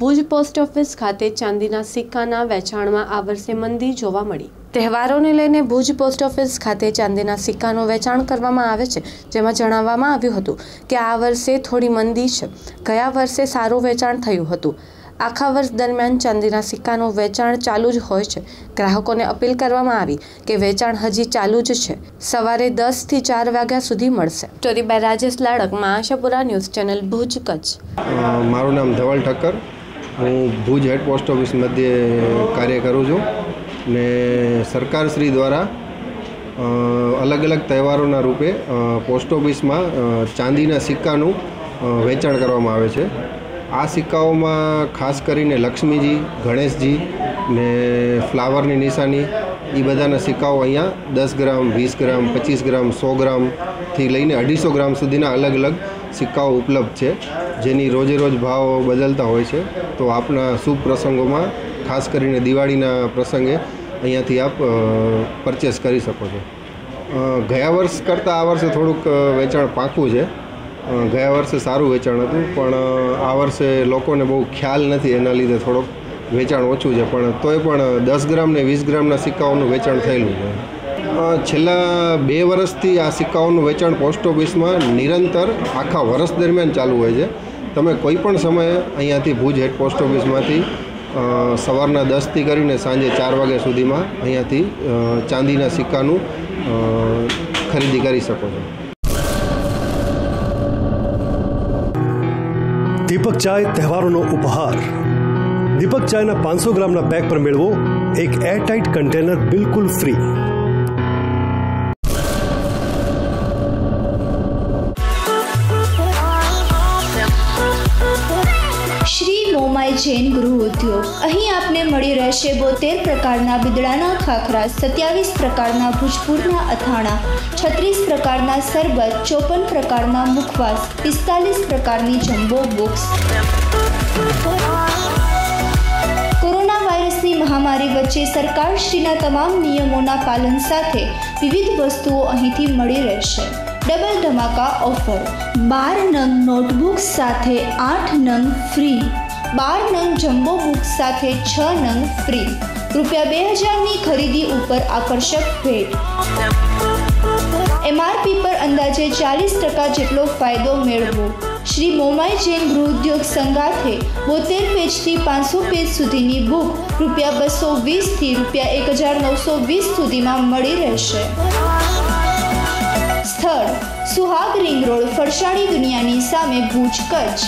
Bhuj post office ખાતે ચાંદીના સિક્કાના વેચાણમાં આ વર્ષે મંદી જોવા મળી. તહેવારોને લઈને ભુજ પોસ્ટ ઓફિસ ખાતે ચાંદીના સિક્કાનું વેચાણ કરવામાં આવે છે જેમાં જણાવવામાં આવ્યું હતું કે આ વર્ષે થોડી મંદી છે. ગયા વર્ષે સારું વેચાણ થયું હતું. આખા વર્ષ દરમિયાન ચાંદીના સિક્કાનું વેચાણ ચાલુ જ હોય છે. ગ્રાહકોને અપીલ કરવામાં આવી કે વેચાણ હજી ચાલુ જ છે. સવારે દસથી ચાર વાગ્યા સુધી મળશે. Story by Rajesh Ladak Ashapura news channel Bhuj Kutch. મારું નામ ધવલ ઠક્કર. હું ભુજ હેડ પોસ્ટ ઓફિસ મધ્યે કાર્ય કરું છું ને સરકારશ્રી દ્વારા અલગ અલગ તહેવારોના રૂપે પોસ્ટ ઓફિસમાં ચાંદીના સિક્કાનું વેચાણ કરવામાં આવે છે. આ સિક્કાઓમાં ખાસ કરીને લક્ષ્મીજી, ગણેશજી ને ફ્લાવરની નિશાની એ બધાના સિક્કાઓ અહીંયા દસ ગ્રામ, વીસ ગ્રામ, પચીસ ગ્રામ, સો ગ્રામથી લઈને અઢીસો ગ્રામ સુધીના અલગ અલગ સિક્કાઓ ઉપલબ્ધ છે, જેની રોજે રોજ ભાવ બદલતા હોય છે. તો આપના શુભ પ્રસંગોમાં, ખાસ કરીને દિવાળીના પ્રસંગે, અહીંયાથી આપ પરચેસ કરી શકો છો. ગયા વર્ષ કરતાં આ વર્ષે થોડુંક વેચાણ પાકું છે. ગયા વર્ષે સારું વેચાણ હતું, પણ આ વર્ષે લોકોને બહુ ખ્યાલ નથી એના લીધે થોડોક વેચાણ ઓછું છે, પણ તોય પણ દસ ગ્રામ ને વીસ ગ્રામના સિક્કાઓનું વેચાણ થયેલું છે. છેલ્લા બે વર્ષથી આ સિક્કાઓનું વેચાણ પોસ્ટ ઓફિસમાં નિરંતર આખા વર્ષ દરમિયાન ચાલુ હોય છે. તમે કોઈ પણ સમયે અહીંયાથી ભુજ હેડ પોસ્ટ ઓફિસમાંથી સવારના દસથી કરીને સાંજે ચાર વાગ્યા સુધીમાં અહીંયાથી ચાંદીના સિક્કાનું ખરીદી કરી શકો છો. દીપક ચાય તહેવારોનો ઉપહાર. દીપક ચાયના પાંચસો ગ્રામના પેક પર મેળવો. એક એરટાઇટ કન્ટેનર બિલકુલ ફ્રી શ્રી જૈન ગૃહ ઉદ્યોગ અહીં આપને મળી રહેશે બોતેર પ્રકારના બિદડાના ખાખરા, સત્યાવીસ પ્રકારના ભૂજપુરના અથાણા, છત્રીસ પ્રકારના સરબત, ચોપન પ્રકારના મુખવાસ, પિસ્તાલીસ પ્રકારની જમ્બો બુક્સ. કોરોના વાયરસની મહામારી વચ્ચે સરકારશ્રીના તમામ નિયમોના પાલન સાથે વિવિધ વસ્તુઓ અહીંથી મળી રહેશે. Double ધમાકા offer. બાર નંગ નોટબુક્સ સાથે આઠ નંગ ફ્રી. બાર નંગ જમ્બો બુક સાથે છ નંગ ફ્રી. રૂપિયા બે હજારની ખરીદી ઉપર આકર્ષક ભેટ. એમઆરપી પર અંદાજે ચાલીસ ટકા જેટલો ફાયદો મેળવો. શ્રી મોમાઈ જૈન ગૃહોદ્યોગ સંગાથે બોતેર પેજથી પાંચસો પેજ સુધીની બુક રૂપિયા બસો વીસથી રૂપિયા એક હજાર નવસો વીસ સુધીમાં મળી રહેશે. સ્થળ. સુહાગ રિંગ રોડ, ફરસાણી દુનિયાની સામે ભુજ કચ્છ.